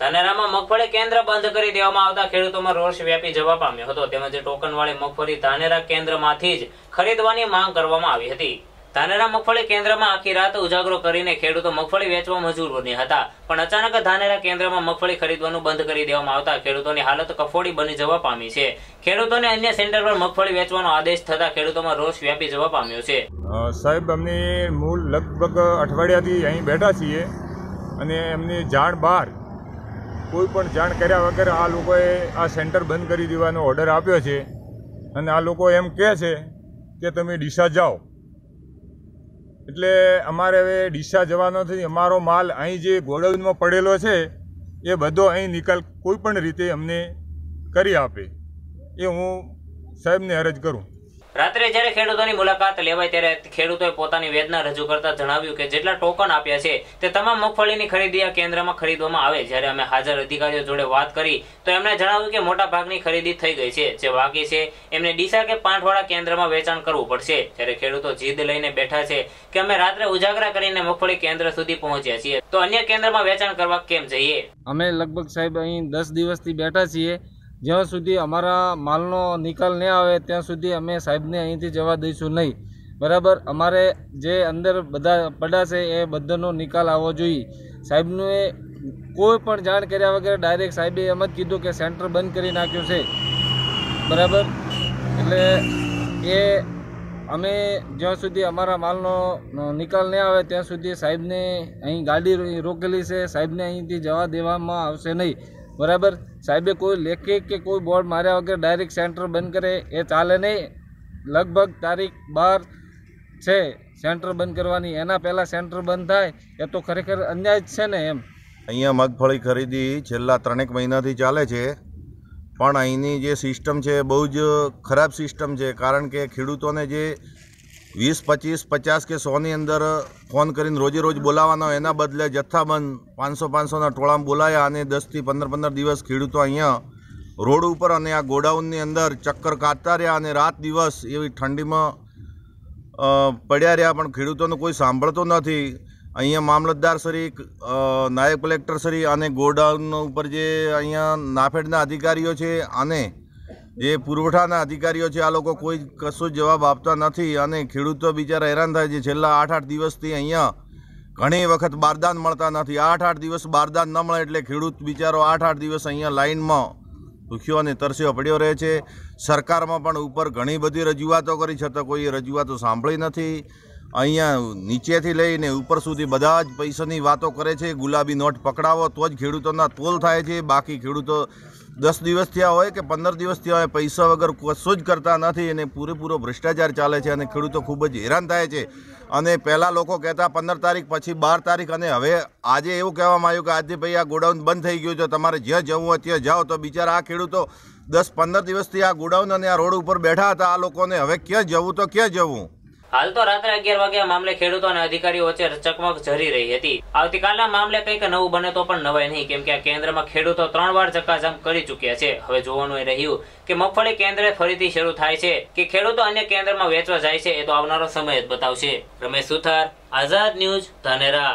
ધાનેરામાં મગફળી કેન્દ્ર બંધ કરી દેવામાં આવતા ખેડૂતોમાં રોષ વ્યાપી જવા પામ્યો હતો. તેમજ ટોકનવાળી મગફળી ધાનેરા કેન્દ્રમાંથી જ ખરીદવાની માંગ કરવામાં આવી હતી. ધાનેરા મગફળી કેન્દ્રમાં આખી રાત ઉજાગરો કરીને ખેડૂતો મગફળી વેચવા મજૂર બન્યા હતા. પણ અચાનક ધાનેરા કેન્દ્રમાં મગફળી ખરીદવાનું બંધ કરી દેવામાં આવતા ખેડૂતોની હાલત કફોડી બની જવા પામી છે. ખેડૂતોને અન્ય સેન્ટર પર મગફળી વેચવાનો આદેશ થતા ખેડૂતોમાં રોષ વ્યાપી જવા પામ્યો છે. સાહેબ, અમને મૂળ લગભગ અઠવાડિયાથી અહીં બેઠા છીએ અને એમની જાણ બહાર કોઈ પણ જાણ કર્યા વગર આ લોકોએ આ સેન્ટર બંધ કરી દેવાનો ઓર્ડર આપ્યો છે. અને આ લોકો એમ કહે છે કે તમે ડીસા જાઓ. એટલે અમારે હવે ડીસા જવાનો નથી અમારો માલ અહીં જે ગોડાઉનમાં પડેલો છે, એ બધો અહીં નિકાલ કોઈ પણ રીતે અમને કરી આપે. એ હું સાહેબને અરજ કરું. રાત્રે જ્યારે ખેડૂતોની મુલાકાત લેવાય ત્યારે ખેડૂતોએ પોતાની વેદના રજૂ કરતા જણાવ્યું કે જેટલા ટોકન આપ્યા છે તે તમામ મગફળીની ખરીદી આ કેન્દ્રમાં ખરીદવામાં આવે. જ્યારે અમે હાજર અધિકારીઓ જોડે વાત કરી, તો એમણે જણાવ્યું કે મોટા ભાગની ખરીદી થઈ ગઈ છે. જે બાકી છે, એમને ડીસા કે પાંઠવાડા કેન્દ્રમાં વેચાણ કરવું પડશે. જ્યારે ખેડૂતો જીદ લઈને બેઠા છે કે અમે રાત્રે ઉજાગરા કરીને મગફળી કેન્દ્ર સુધી પહોંચ્યા છીએ, તો અન્ય કેન્દ્રમાં વેચાણ કરવા કેમ જઈએ? અમે લગભગ સાહેબ અહીં દસ દિવસથી બેઠા છીએ. જ્યાં સુધી અમારા માલનો નિકાલ નહીં આવે, ત્યાં સુધી અમે સાહેબને અહીંથી જવા દઈશું નહીં. બરાબર? અમારે જે અંદર બધા પડ્યા છે, એ બધાનો નિકાલ આવવો જોઈએ. સાહેબનું એ કોઈ પણ જાણ કર્યા વગર ડાયરેક્ટ સાહેબે એમ જ કીધું કે સેન્ટર બંધ કરી નાખ્યું છે. બરાબર? એટલે એ અમે જ્યાં સુધી અમારા માલનો નિકાલ નહીં આવે, ત્યાં સુધી સાહેબને અહીં ગાડી રોકેલી છે. સાહેબને અહીંથી જવા દેવામાં આવશે નહીં. બરાબર? સાહેબે કોઈ લેખે કે કોઈ બોર્ડ માર્યા વગર ડાયરેક્ટ સેન્ટર બંધ કરે એ ચાલે નહીં. લગભગ તારીખ બાર છે સેન્ટર બંધ કરવાની. એના પહેલાં સેન્ટર બંધ થાય, એ તો ખરેખર અન્યાય જ છે ને એમ. અહીંયા મગફળી ખરીદી છેલ્લા ત્રણેક મહિનાથી ચાલે છે. પણ અહીંની જે સિસ્ટમ છે બહુ જ ખરાબ સિસ્ટમ છે. કારણ કે ખેડૂતોને જે વીસ, પચીસ, પચાસ કે સોની અંદર ફોન કરીને રોજે રોજ બોલાવવાનો એના બદલે જથ્થાબંધ પાંચસો પાંચસોના ટોળામાં બોલાયા અને દસથી પંદર પંદર દિવસ ખેડૂતો અહીંયા રોડ ઉપર અને આ ગોડાઉનની અંદર ચક્કર કાઢતા રહ્યા અને રાત દિવસ એવી ઠંડીમાં પડ્યા રહ્યા. પણ ખેડૂતોનું કોઈ સાંભળતો નથી. અહીંયા મામલતદાર શ્રી નાયબ કલેક્ટર શ્રી અને ગોડાઉન ઉપર જે અહીંયા નાફેડના અધિકારીઓ છે અને જે પુરવઠાના અધિકારીઓ છે, આ લોકો કોઈ કશું જવાબ આપતા નથી અને ખેડૂતો બિચારા હેરાન થાય છે. છેલ્લા આઠ આઠ દિવસથી અહીંયા ઘણી વખત બારદાન મળતા નથી. આઠ આઠ દિવસ બારદાન ન મળે એટલે ખેડૂત બિચારો આઠ આઠ દિવસ અહીંયા લાઇનમાં ભૂખ્યો અને તરસ્યો પડ્યો રહે છે. સરકારમાં પણ ઉપર ઘણી બધી રજૂઆતો કરી, છતાં કોઈ રજૂઆતો સાંભળી નથી. અહીંયા નીચેથી લઈને ઉપર સુધી બધા જ પૈસાની વાતો કરે છે. ગુલાબી નોટ પકડાવો તો જ ખેડૂતોના તોલ થાય છે. બાકી ખેડૂતો દસ દિવસ થયા હોય કે પંદર દિવસ થયા હોય, પૈસા વગર કશું જ કરતા નથી અને પૂરેપૂરો ભ્રષ્ટાચાર ચાલે છે અને ખેડૂતો ખૂબ જ હેરાન થાય છે. અને પહેલાં લોકો કહેતા પંદર તારીખ, પછી બાર તારીખ અને હવે આજે એવું કહેવામાં આવ્યું કે આજે ભાઈ આ ગોડાઉન બંધ થઈ ગયું છે, તમારે જ્યાં જવું હોય ત્યાં જાઓ. તો બિચારા આ ખેડૂતો દસ પંદર દિવસથી આ ગોડાઉન અને આ રોડ ઉપર બેઠા હતા, આ લોકોને હવે ક્યાં જવું તો ક્યાં જવું? હાલ તો રાત્રે અગિયાર વાગ્યા મામલે ખેડૂતો અને અધિકારીઓ વચ્ચે ચકમક જરી રહી હતી. આવતીકાલના મામલે કંઈક નવું બને તો પણ નવાય નહીં, કેમ કે આ કેન્દ્રમાં ખેડૂતો ત્રણ વાર ચક્કાજામ કરી ચૂક્યા છે. હવે જોવાનું એ રહ્યું કે મગફળી કેન્દ્ર ફરીથી શરૂ થાય છે કે ખેડૂતો અન્ય કેન્દ્રમાં વેચવા જાય છે એ તો આવનારો સમય જ બતાવશે. રમેશ સુથાર, આઝાદ ન્યૂઝ ધાનેરા.